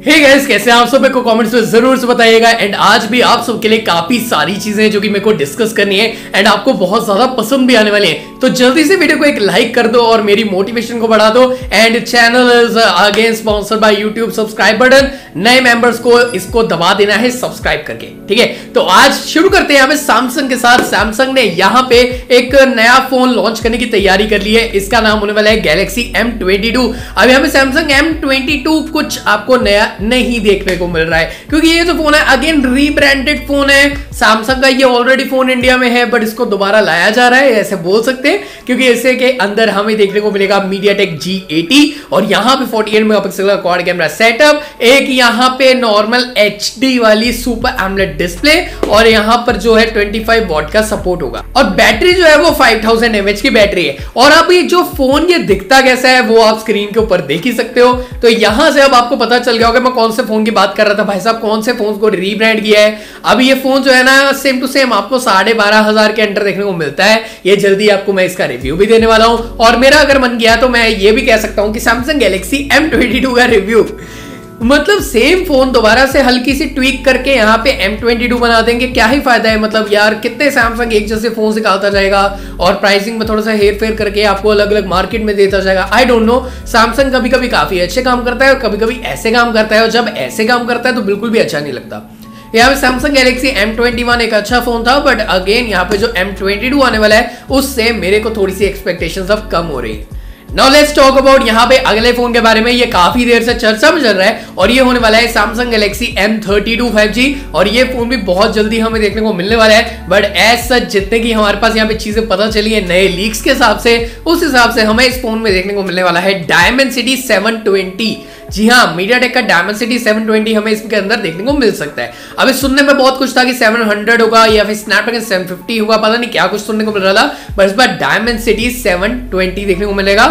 हे hey guys कैसे हैं आप सब? को कमेंट्स में ज़रूर से बताइएगा। एंड आज भी आप सबके लिए काफ़ी सारी चीज़ें हैं जो कि मेरे को डिस्कस करनी है। एंड आपको बहुत ज़्यादा पसंद भी आने वाली है। तो जल्दी से वीडियो को एक लाइक कर दो और मेरी मोटिवेशन को बढ़ा दो। And channel is again sponsored by YouTube subscribe button नए मेंबर्स को इसको दबा देना है सब्सक्राइब करके। ठीक है? तो आज शुरू करते हैं हमें सैमसंग के साथ। सैमसंग ने यहाँ पे एक नया फ़ोन लॉन्च करने की तैयारी कर ली है। इसका नाम होने वाला है गैलेक्सी एम अब यहाँ सैमसंग एम कुछ आपको नया नहीं देखने को मिल रहा है। क्योंकि ये जो फ़ोन है अगेन रीब्रांडेड फ़ोन है। सैमसंग का ये ऑलरेडी फ़ोन इंडिया में है बट इसको दोबारा लाया जा रहा है, ऐसे बोल सकते हैं। क्योंकि इससे के अंदर हमें देखने को मिलेगा मीडिया टेक जी एटी और यहाँ पे फोर्टी एट मेगा पिक्सल का क्वाड कैमरा सेटअप एक यहाँ पे नॉर्मल एच वाली सुपर एमलेट डिस्प्ले और यहाँ पर जो है 25 वॉट का सपोर्ट होगा। और बैटरी जो है वो 5000 थाउज़ेंड की बैटरी है। और अब ये जो फ़ोन ये दिखता कैसा है, वो आप स्क्रीन के ऊपर देख ही सकते हो। तो यहाँ से अब आपको पता चल गया होगा मैं कौन से फ़ोन की बात कर रहा था? भाई साहब, कौन से फ़ोन को रीब्रांड किया है? अब ये फ़ोन जो है ना सेम टू सेम आपको साढ़े बारह हज़ार के अंडर देखने को मिलता है। ये जल्दी आपको मैं इसका रिव्यू भी देने वाला हूँ। और मेरा अगर मन गया तो मैं ये भी कह सकता हूँ कि सैमसंग गैलेक्सी एम का रिव्यू मतलब सेम फ़ोन दोबारा से हल्की सी ट्वीक करके यहाँ पे M22 बना देंगे। क्या ही फ़ायदा है? मतलब यार, कितने सैमसंग एक जैसे फ़ोन निकालता जाएगा और प्राइसिंग में थोड़ा सा हेर फेर करके आपको अलग अलग मार्केट में देता जाएगा। आई डोंट नो सैमसंग कभी कभी काफ़ी अच्छे काम करता है और कभी कभी ऐसे काम करता है और जब ऐसे काम करता है तो बिल्कुल भी अच्छा नहीं लगता। यहाँ पे सैमसंग गैलेक्सी M21 एक अच्छा फ़ोन था बट अगेन यहाँ पे जो M22 आने वाला है, उससे मेरे को थोड़ी सी एक्सपेक्टेशंस अब कम हो रही है। नाउ लेट्स टॉक अबाउट यहाँ पे अगले फ़ोन के बारे में। ये काफ़ी देर से चर्चा में चल रहा है और ये होने वाला है सैमसंग गैलेक्सी M32 5G और ये फ़ोन भी बहुत जल्दी हमें देखने को मिलने वाला है। बट एज सच जितने की हमारे पास यहाँ पे चीज़ें पता चली है नए लीक्स के हिसाब से, उस हिसाब से हमें इस फ़ोन में देखने को मिलने वाला है डायमंड सिटी सेवन जी हाँ मीडिया टेक का डायमंड सिटी 720 हमें इसके अंदर देखने को मिल सकता है। अभी सुनने में बहुत कुछ था कि 700 होगा या फिर स्नैपड्रैगन 750 होगा, पता नहीं क्या कुछ सुनने को मिल रहा था बट इस बार डायमंड सिटी 720 देखने को मिलेगा।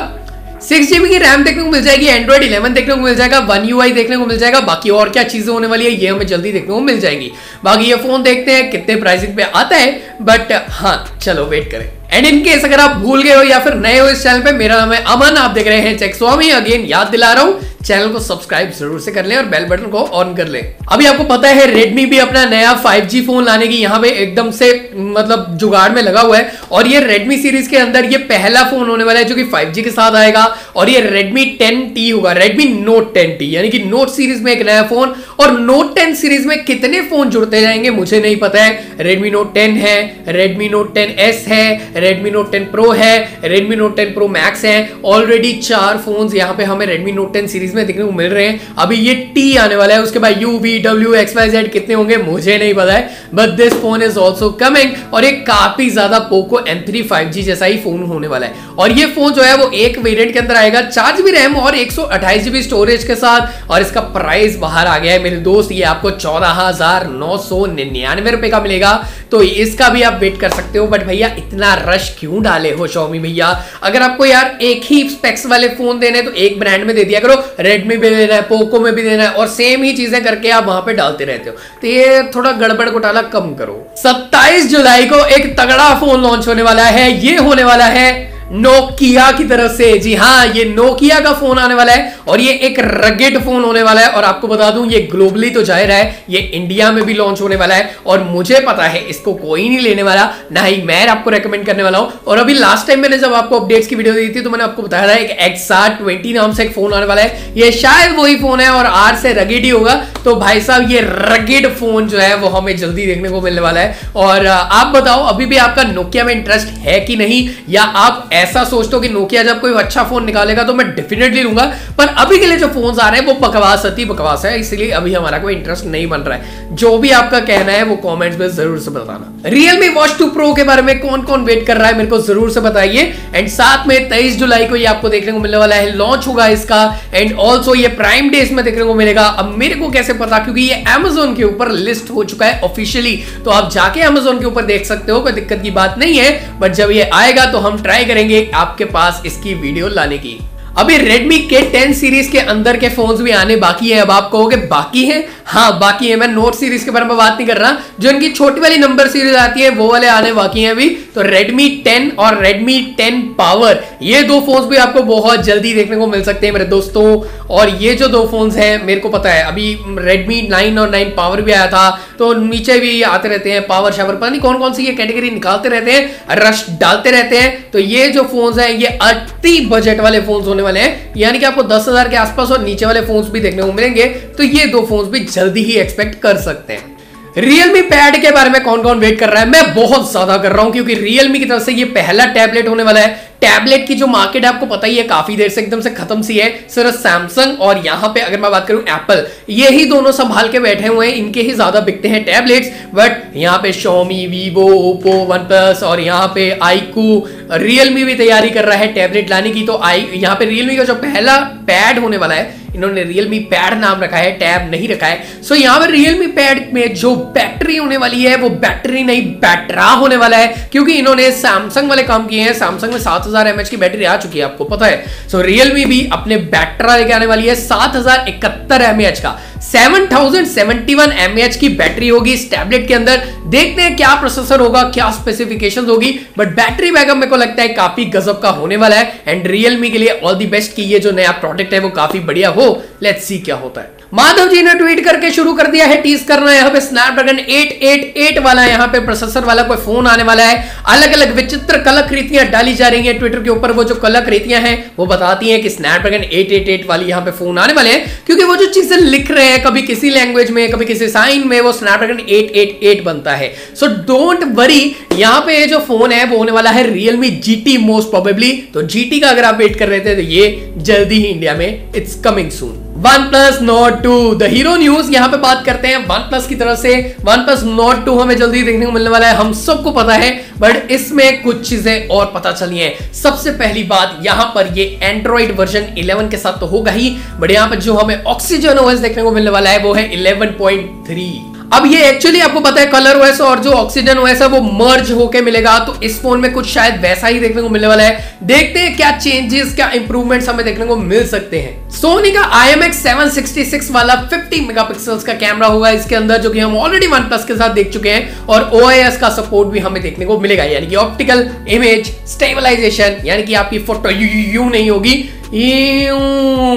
सिक्स जीबी की रैम देखने को मिल जाएगी एंड्रॉइड इलेवन देखने को मिल जाएगा वन यूआई देखने को मिल जाएगा, बाकी और क्या चीज़ें होने वाली है, ये हमें जल्दी देखने को मिल जाएगी। बाकी ये फ़ोन देखते हैं, कितने प्राइसिंग पे आता है बट हाँ चलो वेट करें। एंड इन केस अगर आप भूल गए हो या फिर नए हो इस चैनल पे, मेरा नाम है अमन, आप देख रहे हैं चेक स्वामी अगेन याद दिला रहा हूँ चैनल को सब्सक्राइब ज़रूर से कर लें और बेल बटन को ऑन कर लें। अभी आपको पता है, Redmi भी अपना नया 5G फ़ोन लाने की यहाँ पे एकदम से मतलब जुगाड़ में लगा हुआ है। और ये Redmi सीरीज़ के अंदर ये पहला फ़ोन होने वाला है जो कि 5G के साथ आएगा। और ये Redmi 10T होगा, Redmi Note 10T यानी कि Note सीरीज़ में एक नया फ़ोन और Note टेन सीरीज़ में कितने फ़ोन जुड़ते जाएँगे, मुझे नहीं पता है। रेडमी नोट टेन है, Redmi Note 10s है रेडमी नोट टेन प्रो है Redmi Note ten Pro Max है। ऑलरेडी चार फ़ोन यहाँ पे हमें रेडमी नोट टेन सीरीज़ में देखने को मिल रहे हैं। अभी ये टी आने वाला है, उसके बाद U V W X Y Z कितने होंगे, मुझे नहीं पता है। But this phone is also coming और एक काफ़ी ज़्यादा Poco M three five G जैसा ही फ़ोन होने वाला है। और ये फ़ोन जो है, वो एक वेरियंट के अंदर आएगा चार जीबी रैम और एक सौ अट्ठाईस जीबी स्टोरेज के साथ, और इसका प्राइस बाहर आ गया है। मेरे दोस्त, ये आपको चौदह हज़ार नौ सौ निन्यानवे रुपए का मिलेगा। तो इसका भी आप वेट कर सकते हो बट भैया इतना रश क्यों डाले हो शॉमी भैया? अगर आपको यार एक ही स्पेक्स वाले फ़ोन देने तो एक ब्रांड में दे दिया करो। रेडमी में देना है पोको में भी देना है और सेम ही चीज़ें करके आप वहाँ पे डालते रहते हो। तो ये थोड़ा गड़बड़ घोटाला कम करो। 27 जुलाई को एक तगड़ा फ़ोन लॉन्च होने वाला है, ये होने वाला है नोकिया की तरफ़ से। जी हाँ ये नोकिया का फ़ोन आने वाला है और ये एक रगेड फ़ोन होने वाला है। और आपको बता दूँ, ये ग्लोबली तो ज़ाहिर है, ये इंडिया में भी लॉन्च होने वाला है। और मुझे पता है, इसको कोई नहीं लेने वाला, ना ही मैं आपको रेकमेंड करने वाला हूँ। और अभी लास्ट टाइम मैंने जब आपको अपडेट्स की वीडियो दी थी तो मैंने आपको बताया था, एक एक्सार ट्वेंटी नाम से एक फ़ोन आने वाला है। ये शायद वही फ़ोन है और आर से रगेड ही होगा। तो भाई साहब, ये रगेड फ़ोन जो है, वो हमें जल्दी देखने को मिलने वाला है। और आप बताओ, अभी भी आपका नोकिया में इंटरेस्ट है कि नहीं? या आप ऐसा सोचते हो कि नोकिया जब कोई अच्छा फ़ोन निकालेगा तो मैं डेफिनेटली लूँगा। पर अभी के लिए जो फ़ोन आ रहे हैं, वो बकवास अति बकवास है। इसलिए अभी हमारा कोई इंटरेस्ट नहीं बन रहा है। जो भी आपका कहना है, वो कॉमेंट्स में ज़रूर से बताना। रियलमी वॉच टू प्रो के बारे में कौन कौन वेट कर रहा है, मेरे को ज़रूर से बताइए। एंड साथ में तेईस जुलाई को ये आपको देखने को मिलने वाला है लॉन्च होगा इसका। एंड ऑल्सो ये प्राइम डेज़ में देखने को मिलेगा। अब मेरे को कैसे पता, क्योंकि ये एमेजोन के ऊपर लिस्ट हो चुका है ऑफिशियली तो आप जाके एमेजोन के ऊपर देख सकते हो, कोई दिक्कत की बात नहीं है। बट जब ये आएगा तो हम ट्राई करेंगे। आप आपके पास इसकी वीडियो लाने की। अभी Redmi के 10 सीरीज़ के अंदर के फोन्स भी आने बाकी है। अब आप कहोगे, बाकी है? हाँ बाकी है। मैं नोट सीरीज़ के बारे में बात नहीं कर रहा। जो इनकी छोटी वाली नंबर सीरीज़ आती है, वो वाले आने बाकी हैं अभी। तो Redmi 10 और Redmi 10 पावर ये दो फोन्स भी आपको बहुत जल्दी देखने को मिल सकते हैं मेरे दोस्तों। और ये जो दो फोन्स हैं, मेरे को पता है, अभी Redmi 9 और 9 पावर भी आया था। तो नीचे भी आते रहते हैं पावर शावर पता नहीं कौन कौन सी ये कैटेगरी निकालते रहते हैं रश डालते रहते हैं। तो ये जो फोन्स हैं, ये अति बजट वाले फोन्स होने वाले हैं। यानी कि आपको दस हज़ार के आसपास और नीचे वाले फोन्स भी देखने को मिलेंगे। तो ये दो फोन्स भी जल्दी ही एक्सपेक्ट कर सकते हैं। रियलमी पैड के बारे में कौन कौन वेट कर रहा है? मैं बहुत ज़्यादा कर रहा हूँ, क्योंकि रियलमी की तरफ़ से ये पहला टैबलेट होने वाला है। टैबलेट की जो मार्केट है, आपको पता ही है, काफ़ी देर से एकदम से खत्म सी है, सिर्फ़ सैमसंग और यहाँ पे अगर मैं बात करूँ एप्पल ये ही दोनों संभाल के बैठे हुए हैं, इनके ही ज़्यादा बिकते हैं टैबलेट्स, बट यहाँ पे Xiaomi Vivo Oppo OnePlus और यहाँ पे आईकू रियलमी भी तैयारी कर रहा है टैबलेट लाने की तो आई, यहाँ पे रियलमी का जो पहला पैड होने वाला है, इन्होंने रियलमी पैड नाम रखा है, टैब नहीं रखा है सो यहाँ पर रियलमी पैड में जो बैटरी होने वाली है, वो बैटरी नहीं, बैटरा होने वाला है, क्योंकि इन्होंने सैमसंग वाले काम किए हैं सैमसंग में सात हज़ार की बैटरी आ चुकी है आपको पता है? सो so, रियलमी भी अपने बैटरा लेके आने वाली है सात हज़ार इकहत्तर एमएच का। 7071 mAh की बैटरी होगी इस टैबलेट के अंदर। देखते हैं क्या प्रोसेसर होगा, क्या स्पेसिफिकेशन होगी बट बैटरी बैकअप मेरे को लगता है काफ़ी गजब का होने वाला है। एंड रियलमी के लिए ऑल दी बेस्ट की ये जो नया प्रोडक्ट है वो काफ़ी बढ़िया हो। लेट्स सी क्या होता है। माधव जी ने ट्वीट करके शुरू कर दिया है टीज करना यहाँ पे स्नैपड्रैगन 888 वाला यहाँ पे प्रोसेसर वाला कोई फ़ोन आने वाला है। अलग अलग विचित्र कलाकृतियाँ डाली जा रही हैं ट्विटर के ऊपर। वो जो कलाकृतियाँ हैं, वो बताती हैं कि स्नैपड्रैगन 888 वाली यहाँ पे फ़ोन आने वाले हैं। क्योंकि वो जो चीज़ें लिख रहे हैं, कभी किसी लैंग्वेज में, कभी किसी साइन में, वो स्नैपड्रैगन 888 बनता है। सो डोंट वरी यहाँ पे जो फ़ोन है, वो होने वाला है रियलमी जीटी मोस्ट प्रोबेबली तो जीटी का अगर आप वेट कर रहे थे तो ये जल्दी ही इंडिया में it's coming soon OnePlus note two the hero news यहाँ पे बात करते हैं वन प्लस की तरफ़ से। वन प्लस नोट टू हमें जल्दी देखने को मिलने वाला है। हम सबको पता है बट इसमें कुछ चीज़ें और पता चली हैं। सबसे पहली बात, यहाँ पर ये एंड्रॉइड वर्जन 11 के साथ तो होगा ही बट यहाँ पर जो हमें ऑक्सीजन ओएस देखने को मिलने वाला है, वो है 11.3 अब ये एक्चुअली आपको पता है कलर ओएस और जो ऑक्सीजन है, वो मर्ज होके मिलेगा तो इस फ़ोन में कुछ शायद वैसा ही देखने को मिलने वाला है। देखते हैं क्या चेंजेस क्या इंप्रूवमेंट हमें देखने को मिल सकते हैं। सोनी का आई एम एक्स वाला 50 मेगापिक्सल्स का कैमरा होगा इसके अंदर, जो कि हम ऑलरेडी वन प्लस के साथ देख चुके हैं, और OIS का सपोर्ट भी हमें देखने को मिलेगा, यानी कि ऑप्टिकल इमेज स्टेबलाइजेशन यानी कि आपकी फ़ोटो यू यू नहीं होगी।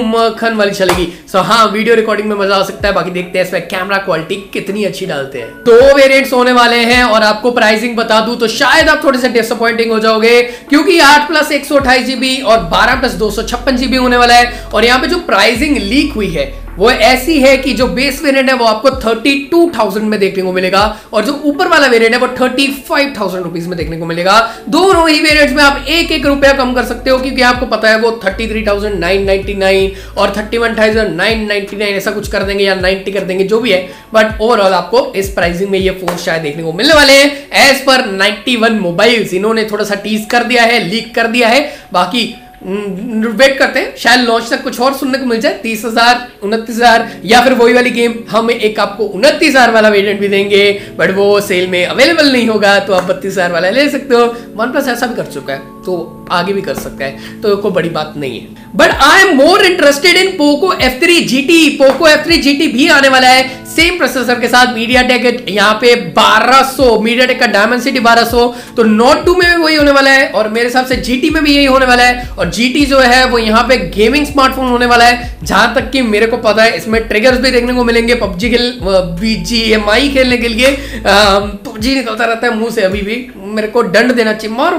मक्खन वाली चलेगी। सो so, हाँ वीडियो रिकॉर्डिंग में मज़ा आ सकता है बाकी देखते हैं इसमें कैमरा क्वालिटी कितनी अच्छी डालते हैं। दो वेरिएंट्स होने वाले हैं और आपको प्राइसिंग बता दूँ तो शायद आप थोड़े से डिसअपॉइंटिंग हो जाओगे क्योंकि आठ प्लस एक जीबी और 12 प्लस दो जीबी होने वाला है और यहाँ पे जो प्राइसिंग लीक हुई है वो ऐसी है कि जो बेस वेरिएंट है वो आपको 32,000 में देखने को मिलेगा और जो ऊपर वाला वेरिएंट है वो 35,000 रुपीस में देखने को मिलेगा। दोनों ही वेरिएंट्स में आप एक एक रुपया कम कर सकते हो क्योंकि आपको पता है वो 33,999 और 31,999 ऐसा कुछ कर देंगे या 90 कर देंगे जो भी है। बट ओवरऑल आपको इस प्राइसिंग में ये फ़ोन शायद देखने को मिलने वाले हैं। एज पर 91 मोबाइल्स इन्होंने थोड़ा सा टीज कर दिया है लीक कर दिया है। बाकी वेट करते हैं। शायद लॉन्च तक कुछ और सुनने को मिल जाए। तीस हज़ार, उनतीस हज़ार, या फिर वही वाली गेम हम एक आपको उनतीस हज़ार वाला वेरियंट भी देंगे बट वो सेल में अवेलेबल नहीं होगा तो आप बत्तीस हज़ार वाला ले सकते हो। वन प्लस ऐसा भी कर चुका है। तो आगे भी कर सकता है तो कोई बड़ी बात नहीं है। But I am more interested in Poco F three G T Poco F three G T भी आने वाला है। सेम प्रोसेसर के साथ मीडिया टेक यहाँ पे 1200 मीडिया टेक का डायमंड सिटी 1200 तो नोट टू में भी वही होने वाला है और मेरे हिसाब से जीटी में भी यही होने वाला है। और जीटी जो है, वो यहाँ पे गेमिंग स्मार्टफ़ोन होने वाला है, जहाँ तक कि मेरे को पता है, इसमें ट्रिगर्स भी देखने को मिलेंगे पबजी खेल बीजीएमआई खेलने के लिए। पबजी निकलता रहता है मुँह से अभी भी। मेरे को दंड देना चाहिए। मार।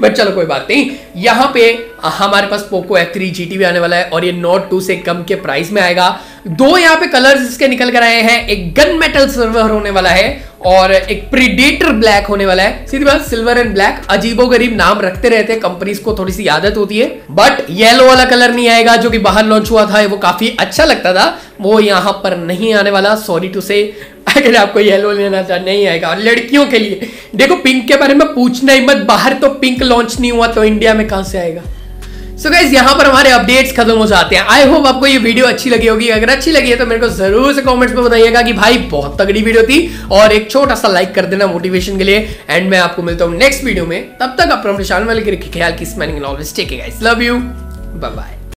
बट चलो, कोई बात नहीं। यहाँ पे हमारे पास पोको एफ़ थ्री जी भी आने वाला है और ये नोट टू से कम के प्राइस में आएगा। दो यहाँ पे कलर्स इसके निकल कर आए हैं। एक गन मेटल सिल्वर होने वाला है और एक प्रीडेटर ब्लैक होने वाला है। सीधी बात सिल्वर एंड ब्लैक अजीबो गरीब नाम रखते रहते हैं। कंपनीज़ को थोड़ी सी आदत होती है। बट येलो वाला कलर नहीं आएगा, जो कि बाहर लॉन्च हुआ था वो काफ़ी अच्छा लगता था। वो यहाँ पर नहीं आने वाला सॉरी टू से अगर आपको येलो लेना चाह नहीं आएगा। और लड़कियों के लिए। देखो पिंक के बारे में पूछना ही मत। बाहर तो पिंक लॉन्च नहीं हुआ तो इंडिया में कहाँ से आएगा? सो गाइज़ यहाँ पर हमारे अपडेट्स खत्म हो जाते हैं। आई होप आपको ये वीडियो अच्छी लगी होगी। अगर अच्छी लगी है तो मेरे को ज़रूर से कमेंट्स में बताइएगा कि भाई, बहुत तगड़ी वीडियो थी। और एक छोटा सा लाइक कर देना मोटिवेशन के लिए। एंड मैं आपको मिलता हूँ नेक्स्ट वीडियो में। तब तक विशाल वाले के ख्याल की गाइस लव यू बाय